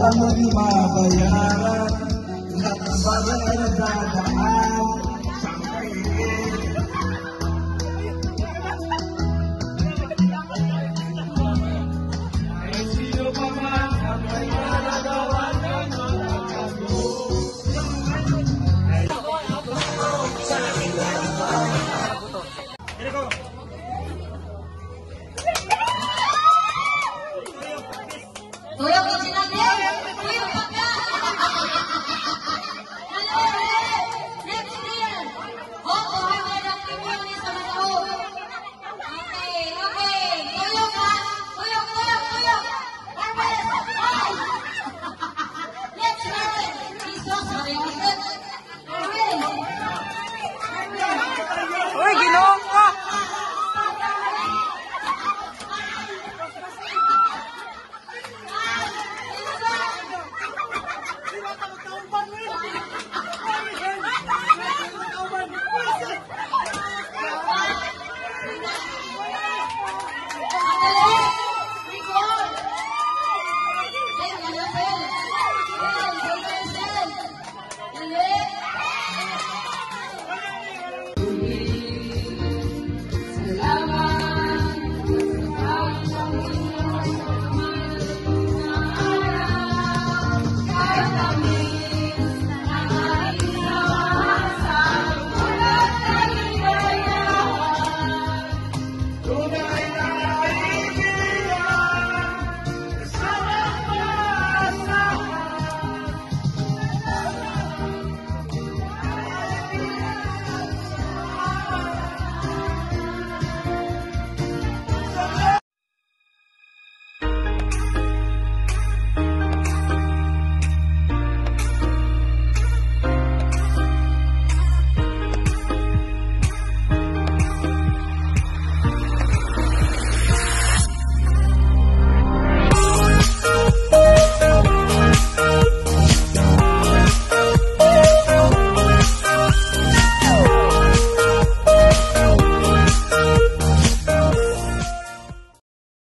Huwag mo di mabayaran